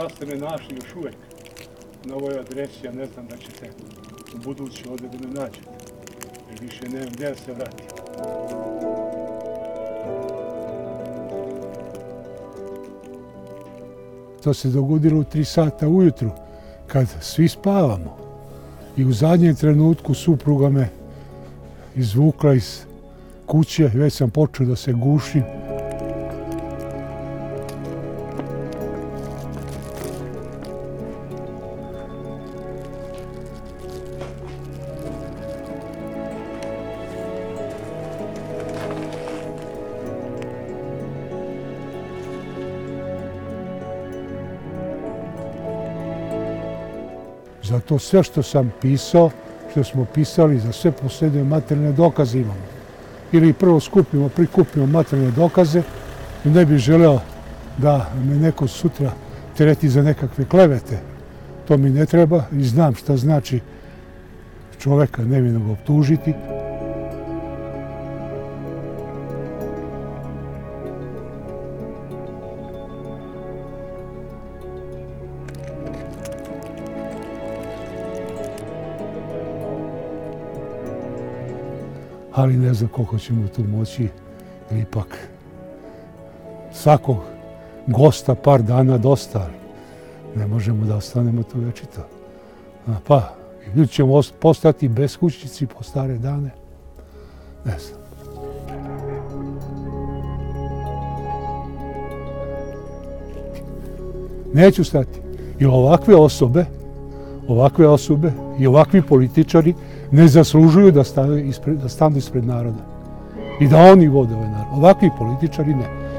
sad ste me našli još uvek na ovoj adresi, ja ne znam da ćete u budući ovde da me nađete. Jer više nemam gde da se vratim. To se dogodilo u 3 sata ujutru, kad svi spavamo. I u zadnjem trenutku supruga me izvukla iz kuće, već sam počeo da se gušim. Zato sve što sam pisao, što smo pisali, za sve posleduje materijalne dokaze imamo. Ili prvo skupimo, prikupimo materijalne dokaze ne bih želeo da me neko sutra tereti za nekakve klevete. To mi ne treba i znam šta znači čoveka nevinog optužiti. Ali ne znam koliko ćemo tu moći, ipak svakog gosta par dana dosta, ne možemo da ostanemo tu večito. Pa, ili ćemo ost- postati beskućnici po stare dane, ne znam. Neću stati. I ovakve osobe, ovakve osobe i ovakvi političari ne zaslužuju da stanu ispred, da stanu ispred naroda. I da oni vode ovaj narod. Ovakvi političari ne.